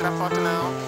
I'm fucking now?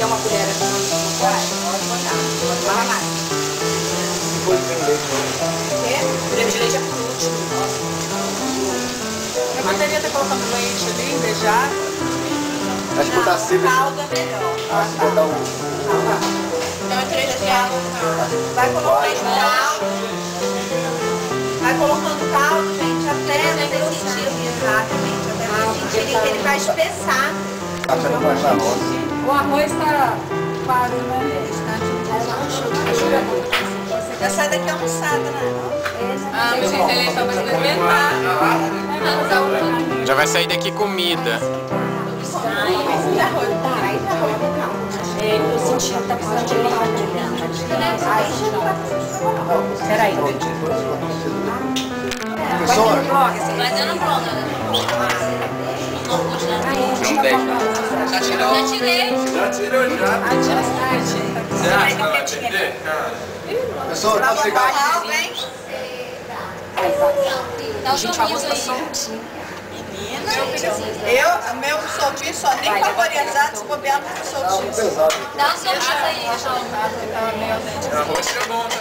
Quer uma colher aqui? Vai, pode botar. Vai mais. Depois vem leite. Quê? Creme de leite é por último. Eu poderia ter colocado leite ali, beijado. Acho que botar sempre. Caldo é melhor. Acho que botar o. Então é três reais. Vai colocando caldo. Vai colocando caldo, gente, até você sentir. Exatamente, até você sentir que ele vai espessar. Acho que vai estar rosa. O arroz tá quase, né? Já sai daqui almoçada, né? Ah, meu gente, ele só vai experimentar. Já vai sair daqui comida. É, eu senti que tá precisando de leite. Aí já não tá Peraí. Professor, Mas eu não pude, né? Deixa. Já tirei. Já tirou já. Já, não vai atender? professor, pode chegar aqui. Calma, hein? Dá um sorriso aí. Eu, meu soltinho só nem vaporizado, se bobear, não Tá soltinho. Dá um sorriso aí, João. Arroz é bom também.